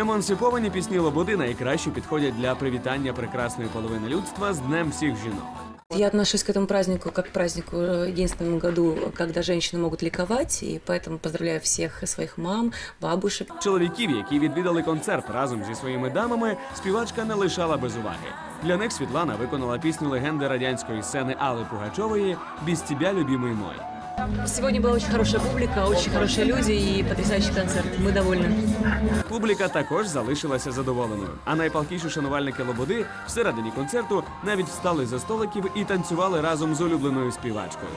Емансиповані пісні Лободи найкраще підходять для привітання прекрасної половини людства з Днем всіх жінок. Я отношусь к этому празднику как к празднику э, единственному году, когда женщины могут ликовать, и поэтому поздравляю всех своих мам, бабушек. Чоловіків, які відвідали концерт разом зі своїми дамами, співачка не лишала без уваги. Для них Світлана виконала пісню легенди радянської сцени Алли Пугачової «Без тебя, любимый мой». Сегодня была очень хорошая публика, очень хорошие люди и потрясающий концерт. Мы довольны. Публіка також залишилася задоволеною. А найпалкіші шанувальники Лободи всередині концерту навіть встали за столиків і танцювали разом з улюбленою співачкою.